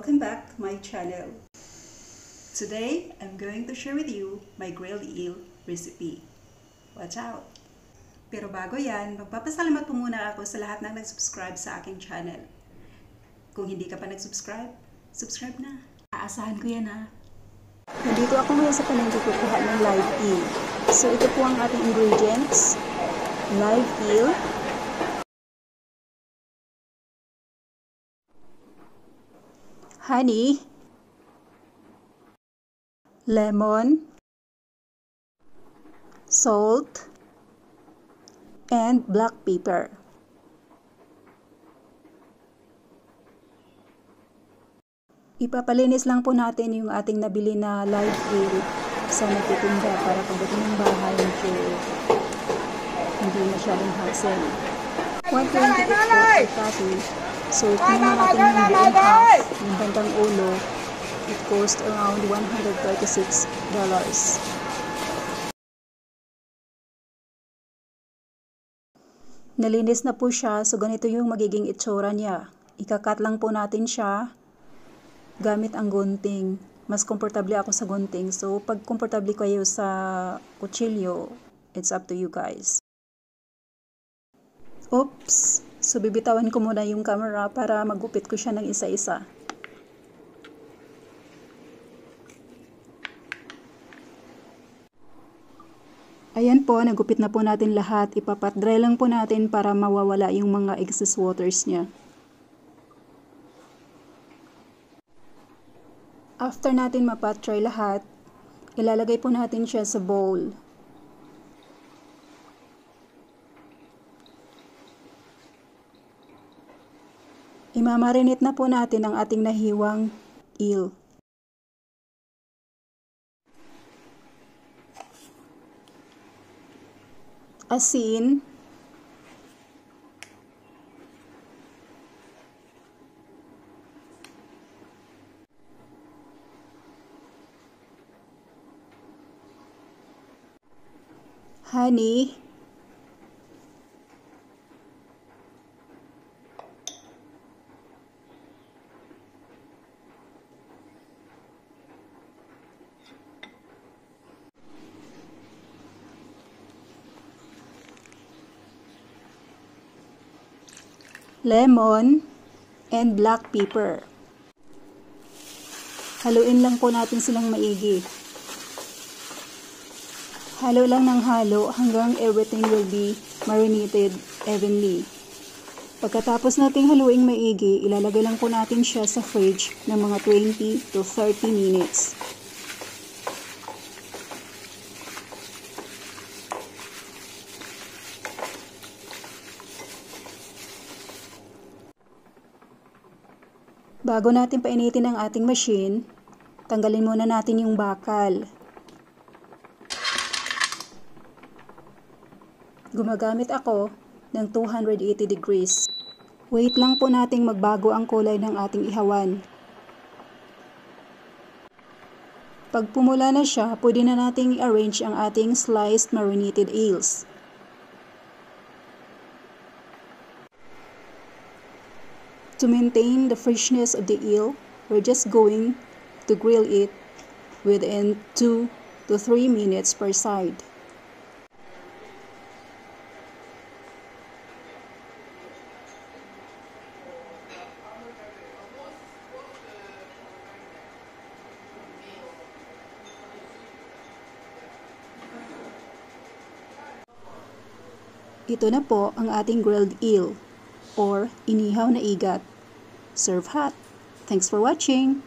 welcome back to my channel. Today, I'm going to share with you my grilled eel recipe. Watch out! Pero bago yan, magpapasalamat po muna ako sa lahat ng nag-subscribe sa aking channel. Kung hindi ka pa nag-subscribe, subscribe na. Aasahan ko yan ha. Nandito ako ngayon sa palengke ng live eel. So ito po ang ating ingredients. Live eel, honey, lemon, salt, and black pepper. Ipapalinis lang po natin yung ating nabili na live eel sa nagtitinda para pagdating ng bahay medyo hindi masyadong hassle. 128 po per copy. So, kung natin yung buong half, yung bandang ulo, it cost around $136. Nalinis na po siya, so ganito yung magiging itsura niya. Ikakat lang po natin siya gamit ang gunting. Mas komportable ako sa gunting. So, pag komportable kayo sa kutsilyo, it's up to you guys. Oops! So, bibitawan ko muna yung camera para magupit ko siya ng isa-isa. Ayan po, nagupit na po natin lahat. Ipapat-dry lang po natin para mawawala yung mga excess waters niya. After natin mapat-dry lahat, ilalagay po natin siya sa bowl. Imamarinate na po natin ang ating nahiwang eel. asin, honey, lemon, and black pepper. Haluin lang po natin silang maigi. Halo lang ng halo hanggang everything will be marinated evenly. Pagkatapos nating haluing maigi, ilalagay lang po natin siya sa fridge ng mga 20 to 30 minutes. Bago natin painitin ang ating machine, tanggalin muna natin yung bakal. Gumagamit ako ng 280 degrees. Wait lang po nating magbago ang kulay ng ating ihawan. Pag pumula na siya, pwede na nating i-arrange ang ating sliced marinated eels. To maintain the freshness of the eel, we're just going to grill it within 2 to 3 minutes per side. Ito na po ang ating grilled eel or inihaw na igat. Serve hot. Thanks for watching.